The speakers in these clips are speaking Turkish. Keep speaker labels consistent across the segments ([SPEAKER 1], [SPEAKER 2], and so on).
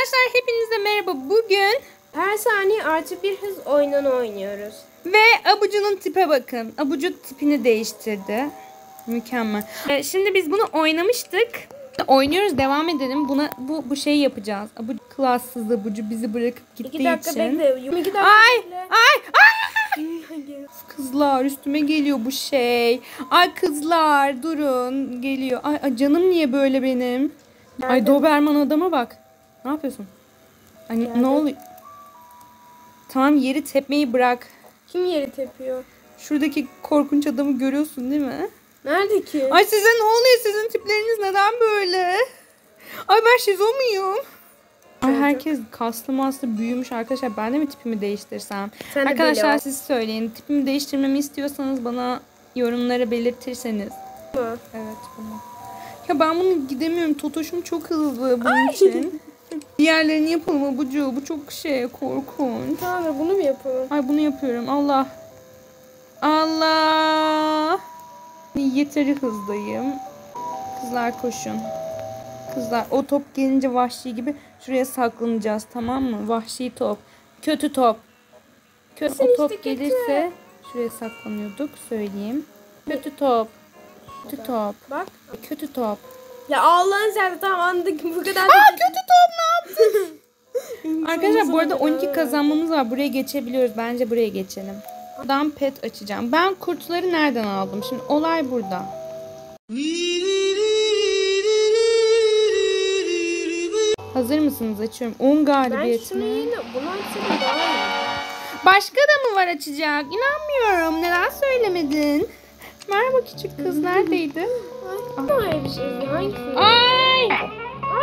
[SPEAKER 1] Arkadaşlar hepinize merhaba. Bugün
[SPEAKER 2] Her saniye artı bir hız oyununu oynuyoruz.
[SPEAKER 1] ve Abucu'nun tipe bakın. Abucu tipini değiştirdi. Mükemmel. Ee, Şimdi biz bunu oynamıştık. Oynuyoruz devam edelim. Buna bu bu şeyi yapacağız. Abucu klassız Abucu bizi bırakıp gittiği
[SPEAKER 2] İki dakika
[SPEAKER 1] için.
[SPEAKER 2] bekle. İki dakika
[SPEAKER 1] Ay
[SPEAKER 2] bekle.
[SPEAKER 1] ay ay. Kızlar üstüme geliyor bu şey. Ay kızlar durun geliyor. Ay, ay canım niye böyle benim? Ay? Doberman adama bak. Ne yapıyorsun? Ay,
[SPEAKER 2] Nerede?
[SPEAKER 1] ne oluyor? Tamam yeri tepmeyi bırak.
[SPEAKER 2] Kim yeri tepiyor?
[SPEAKER 1] Şuradaki korkunç adamı görüyorsun değil mi?
[SPEAKER 2] Nerede ki?
[SPEAKER 1] Ay size ne oluyor? Sizin tipleriniz neden böyle? Ay ben şizo muyum? Ay herkes kaslı maslı büyümüş arkadaşlar. Ben de mi tipimi değiştirsem?
[SPEAKER 2] Sen de
[SPEAKER 1] arkadaşlar siz söyleyin. Tipimi değiştirmemi istiyorsanız bana yorumlara belirtirseniz.
[SPEAKER 2] Mu?
[SPEAKER 1] Evet bunu. Ya ben bunu gidemiyorum. Totoşum çok hızlı bunun için. Diğerlerini yapalım abucu. Bu çok şey korkunç.
[SPEAKER 2] Tamam bunu mu yapalım?
[SPEAKER 1] Ay bunu yapıyorum. Allah. Allah. Yeteri hızdayım. Kızlar koşun. Kızlar o top gelince vahşi gibi şuraya saklanacağız tamam mı? Vahşi top. Kötü top. Kötü
[SPEAKER 2] Sen
[SPEAKER 1] o top
[SPEAKER 2] işte kötü.
[SPEAKER 1] gelirse şuraya saklanıyorduk söyleyeyim. Kötü top. Kötü top.
[SPEAKER 2] Bak.
[SPEAKER 1] Kötü top.
[SPEAKER 2] Ya Allah'ın sen tamam anladık bu kadar.
[SPEAKER 1] Aa kötü? Arkadaşlar bu arada 12 kazanmamız var. Buraya geçebiliyoruz. Bence buraya geçelim. Buradan pet açacağım. Ben kurtları nereden aldım? Şimdi olay burada. Hazır mısınız? Açıyorum. 10
[SPEAKER 2] Ben
[SPEAKER 1] galibiyet mi? Başka da mı var açacak? İnanmıyorum. Neden söylemedin? Merhaba küçük kız. Neredeydi?
[SPEAKER 2] Ay, Hayır bir şey. Hangisi?
[SPEAKER 1] Ay!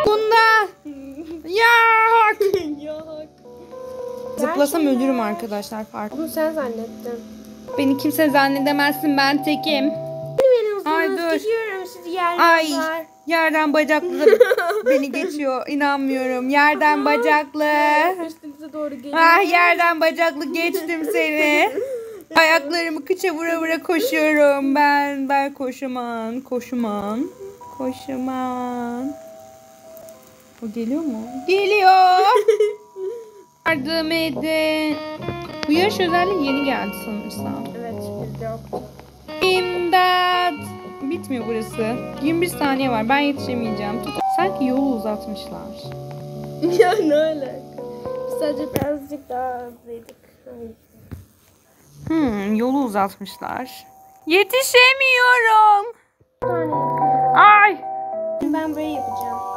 [SPEAKER 1] Bunda! Ya!
[SPEAKER 2] Yok.
[SPEAKER 1] Zıplasam
[SPEAKER 2] Gerçekten.
[SPEAKER 1] ölürüm arkadaşlar fark.
[SPEAKER 2] Bunu sen zannettin.
[SPEAKER 1] Beni kimse zannedemezsin ben tekim. Ay, dur. Ay
[SPEAKER 2] var.
[SPEAKER 1] yerden bacaklı beni geçiyor inanmıyorum. Yerden bacaklı.
[SPEAKER 2] Üstünüze doğru geliyor.
[SPEAKER 1] Ah yerden bacaklı geçtim seni. Ayaklarımı kıça vura vura koşuyorum ben. Ben koşaman, koşaman, koşaman. O geliyor mu? Geliyor. Yardım edin. Bu yarış özelliği yeni geldi sanırsam.
[SPEAKER 2] Evet bizde yok.
[SPEAKER 1] İmdat. Bitmiyor burası. 21 saniye var. Ben yetişemeyeceğim. Tut. Sanki yolu uzatmışlar.
[SPEAKER 2] ya ne alaka? Biz sadece birazcık daha hızlıydık.
[SPEAKER 1] Hmm, yolu uzatmışlar. Yetişemiyorum. Ay.
[SPEAKER 2] Ben burayı yapacağım.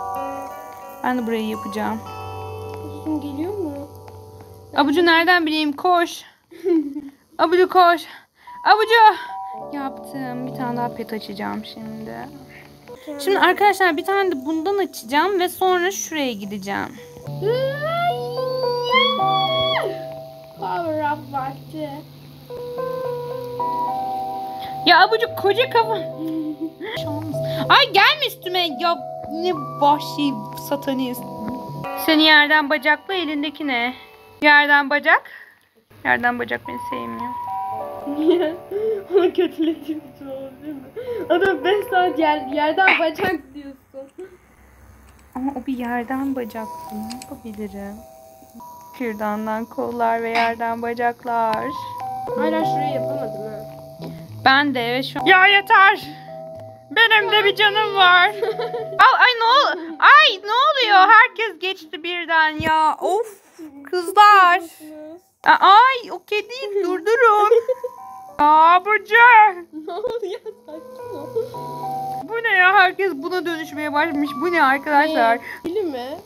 [SPEAKER 1] Ben de burayı yapacağım.
[SPEAKER 2] Uzun geliyor mu?
[SPEAKER 1] Abucu nereden bileyim? Koş. Abucu koş. Abucu. Yaptım. Bir tane daha pet açacağım şimdi. Şimdi arkadaşlar bir tane de bundan açacağım ve sonra şuraya gideceğim.
[SPEAKER 2] Power up vakti.
[SPEAKER 1] Ya abucu koca kafa. Ay gelme üstüme ya ne vahşi satanist. Seni yerden bacakla elindeki ne? Yerden bacak. Yerden bacak beni sevmiyor.
[SPEAKER 2] Niye? Onu kötülediğim için oldu değil mi? Adam 5 saat yer, yerden bacak diyorsun.
[SPEAKER 1] Ama o bir yerden bacak. Ne yapabilirim? Kürdandan kollar ve yerden bacaklar.
[SPEAKER 2] Hala şurayı yapamadım ha.
[SPEAKER 1] Ben de evet şu an... Ya yeter. Benim de bir canım var. ay, ay ne ol Ay ne oluyor? Herkes geçti birden ya. Of kızlar. Ay o kedi durdurun. Aa Burcu.
[SPEAKER 2] ne sakin ol.
[SPEAKER 1] Bu ne ya? Herkes buna dönüşmeye başlamış. Bu ne arkadaşlar?
[SPEAKER 2] Bili mi?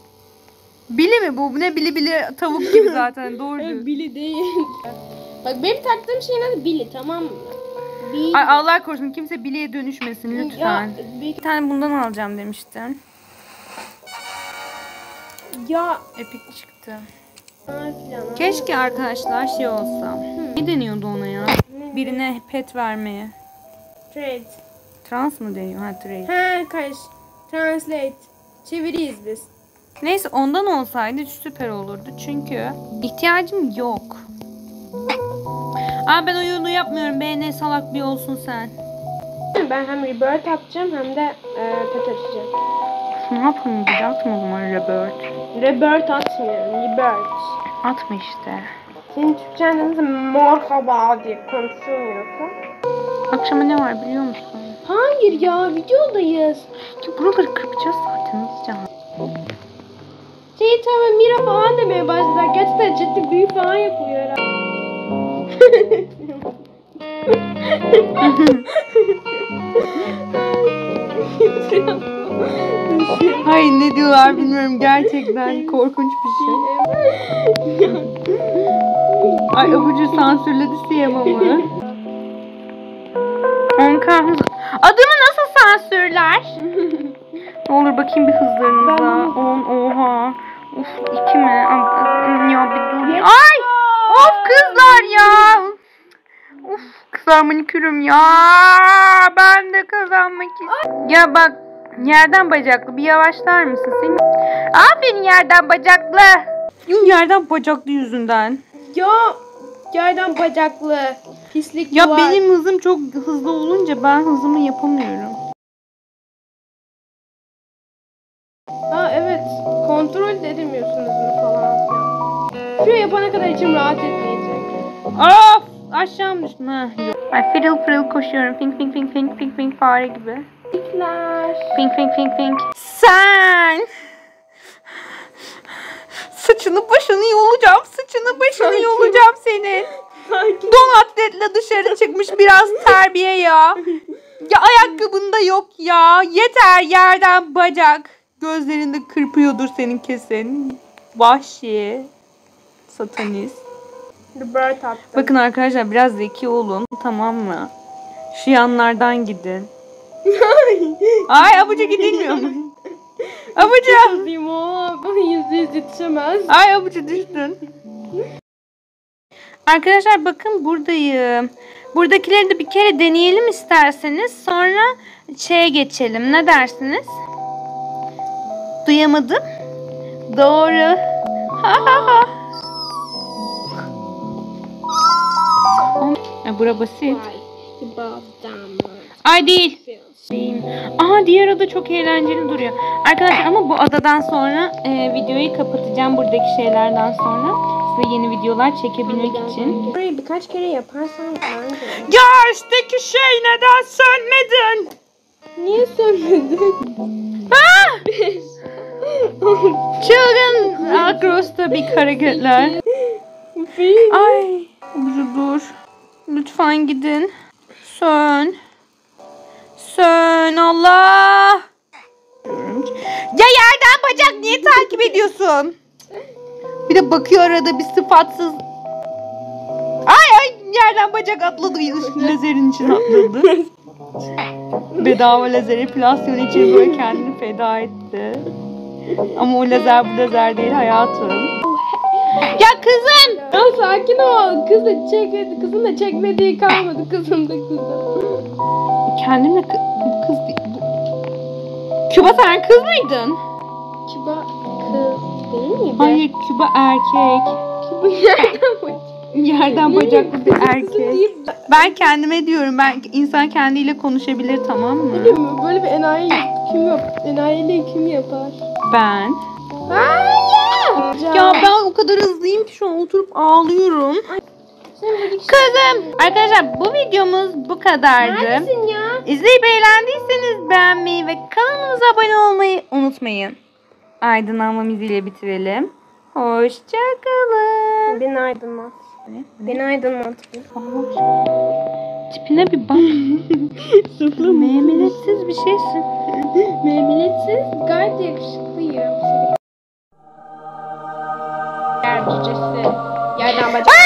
[SPEAKER 1] Bili mi bu? Bu ne bili bili tavuk gibi zaten. Doğru.
[SPEAKER 2] Evet, Billy değil. Bak benim taktığım şeyin adı Billy tamam mı?
[SPEAKER 1] Ay Allah korusun kimse biliye dönüşmesin lütfen.
[SPEAKER 2] Ya,
[SPEAKER 1] Bir tane bundan alacağım demiştim.
[SPEAKER 2] ya
[SPEAKER 1] Epik çıktı. Keşke arkadaşlar şey olsa. Ne deniyordu ona ya? Birine pet vermeye.
[SPEAKER 2] Trade.
[SPEAKER 1] Trans mı deniyor? Ha trade.
[SPEAKER 2] Ha kaç. Translate. Çeviriyiz biz.
[SPEAKER 1] Neyse ondan olsaydı süper olurdu. Çünkü ihtiyacım yok. Aa ben oyunu yapmıyorum. Be ne salak bir olsun sen.
[SPEAKER 2] Ben hem rebirth atacağım hem de e, pet açacağım.
[SPEAKER 1] Ne yapalım bir atma o zaman Robert.
[SPEAKER 2] Rebirth atmıyorum. Rebirth.
[SPEAKER 1] Atma işte.
[SPEAKER 2] Senin Türkçen nasıl merhaba diye konuşulmuyorsa?
[SPEAKER 1] Akşama ne var biliyor musun?
[SPEAKER 2] Hayır ya videodayız.
[SPEAKER 1] Ya buraları kırpacağız zaten hızlıca.
[SPEAKER 2] Şey tamam Mira falan demeye başladılar. Gerçekten ciddi büyü falan yapılıyor.
[SPEAKER 1] Hayır ne diyorlar bilmiyorum gerçekten korkunç bir şey. Ay abucu sansürledi siyamamı. 10k hız. Adımı nasıl sansürler? ne olur bakayım bir hızlarınıza. 10 oha. Uf 2 mi? Ya bir dur. Ay! Of kızlar ya. Uf kızlar manikürüm ya. Ben de kazanmak istiyorum. Ya bak yerden bacaklı bir yavaşlar mısın senin? Aferin yerden bacaklı. Yerden bacaklı yüzünden.
[SPEAKER 2] ya yerden bacaklı. Pislik
[SPEAKER 1] Ya
[SPEAKER 2] var.
[SPEAKER 1] benim hızım çok hızlı olunca ben hızımı yapamıyorum.
[SPEAKER 2] Ha evet. Kontrol de edemiyorsunuz Şuraya yapana kadar içim rahat etmeyecek.
[SPEAKER 1] Of! Aşağı mı düştün? Ha, yok. Ay fırıl fırıl koşuyorum. Fink fink fink fink fink fink fare gibi.
[SPEAKER 2] Teşekkürler.
[SPEAKER 1] Fink fink fink fink. Sen! Saçını başını yolacağım. Saçını başını
[SPEAKER 2] Sakin.
[SPEAKER 1] yolacağım senin.
[SPEAKER 2] Sakin.
[SPEAKER 1] Don atletle dışarı çıkmış biraz terbiye ya. Ya ayakkabın da yok ya. Yeter yerden bacak. Gözlerinde kırpıyordur senin kesin. Vahşi. Satanist.
[SPEAKER 2] Rebirth attım.
[SPEAKER 1] Bakın arkadaşlar biraz zeki olun tamam mı? Şu yanlardan gidin. Ay abucu gidilmiyor mu?
[SPEAKER 2] Bana yüzde yüz yetişemez.
[SPEAKER 1] Ay abucu düştün. Arkadaşlar bakın buradayım. Buradakileri de bir kere deneyelim isterseniz. Sonra şeye geçelim. Ne dersiniz? Duyamadım. Doğru. Ha ha ha. E, bura basit. Ay değil. Aha diğer ada çok eğlenceli duruyor. Arkadaşlar ama bu adadan sonra e, videoyu kapatacağım buradaki şeylerden sonra. Size yeni videolar çekebilmek için.
[SPEAKER 2] Burayı birkaç kere yaparsan bence.
[SPEAKER 1] Göğüsteki şey neden sönmedin?
[SPEAKER 2] Niye söyledin?
[SPEAKER 1] Ha! Çılgın akrostabik hareketler. Ay dur. Lütfen gidin. Sön. Sön Allah. Ya yerden bacak niye takip ediyorsun? Bir de bakıyor arada bir sıfatsız. Ay ay yerden bacak atladı. Lazerin için atladı. Bedava lazer epilasyon için böyle kendini feda etti. Ama o lazer bu lazer değil hayatım. Ya kızım.
[SPEAKER 2] Ya sakin ol. Kız da çekmedi. Kızın da çekmediği kalmadı. Kızın da kızı.
[SPEAKER 1] Kendimle kı- kız değil. Küba sen kız mıydın?
[SPEAKER 2] Kiba kız değil miydi?
[SPEAKER 1] Hayır Küba erkek.
[SPEAKER 2] Kiba yerden bacak.
[SPEAKER 1] Yerden bacaklı bir erkek. Ben kendime diyorum ben insan kendiyle konuşabilir tamam mı?
[SPEAKER 2] Öyle mi? Böyle bir enayi kim yap? Enayiliği kim yapar?
[SPEAKER 1] Ben.
[SPEAKER 2] Hayır.
[SPEAKER 1] Ya ben o kadar hızlıyım ki şu an oturup ağlıyorum. Kızım. Arkadaşlar bu videomuz bu kadardı.
[SPEAKER 2] Neredesin ya?
[SPEAKER 1] İzleyip eğlendiyseniz beğenmeyi ve kanalımıza abone olmayı unutmayın. Aydınlanmamızı ile bitirelim. Hoşçakalın.
[SPEAKER 2] Beni aydınlat. Beni aydınlat.
[SPEAKER 1] Tipine bir bak. Meymenetsiz bir şeysin.
[SPEAKER 2] Memeletsiz gayet yakışıklıyım. Cücesi. Yerden bacak.